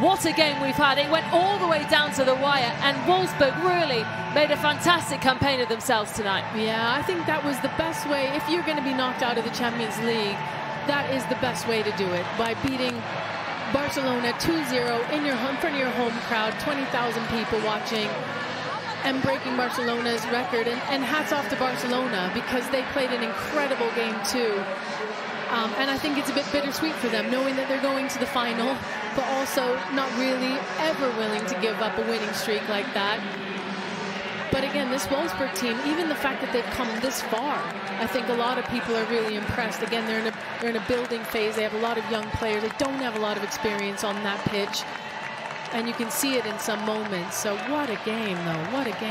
What a game we've had. It went all the way down to the wire, and Wolfsburg really made a fantastic campaign of themselves tonight. Yeah, I think that was the best way. If you're going to be knocked out of the Champions League, that is the best way to do it by beating Barcelona 2-0 in your in front of your home crowd, 20,000 people watching, and breaking Barcelona's record. And, and, hats off to Barcelona because they played an incredible game too. Um, and I think it's a bit bittersweet for them, knowing that they're going to the final, but also not really ever willing to give up a winning streak like that. But again, this Wolfsburg team, even the fact that they've come this far, I think a lot of people are really impressed. Again, they're in a they're in a building phase. They have a lot of young players. They don't have a lot of experience on that pitch. And you can see it in some moments. So what a game, though. What a game.